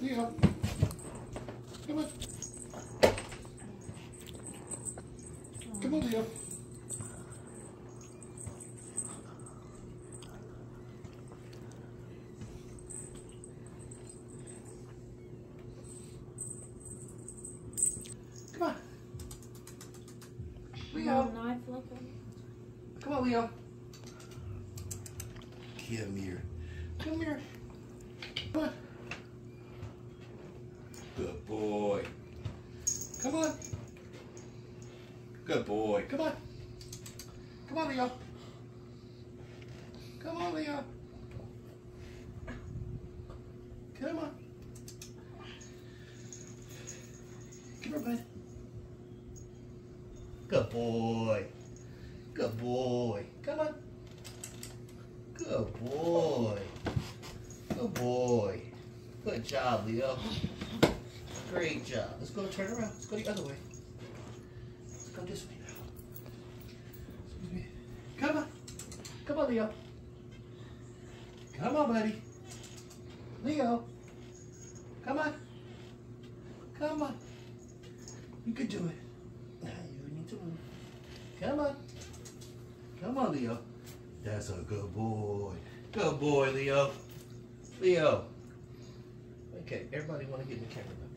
Leo. Come on. Come on, Leo. Come on. Leo. Knife. Come on, Leo. Come here. Come here. Come on. Good boy. Come on. Good boy. Come on. Come on, Leo. Come on, Leo. Come on. Come here, bud. Good boy. Good boy. Come on. Good boy. Good boy. Good job, Leo. Great job. Let's go turn around. Let's go the other way. Let's go this way now. Come on. Come on, Leo. Come on, buddy. Leo. Come on. Come on. You can do it. You need to move. Come on. Come on, Leo. That's a good boy. Good boy, Leo. Leo. Okay, everybody want to get in the camera now.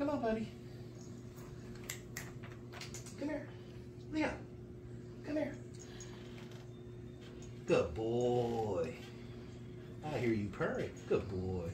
Come on, buddy. Come here. Leo. Come here. Good boy. I hear you purring. Good boy.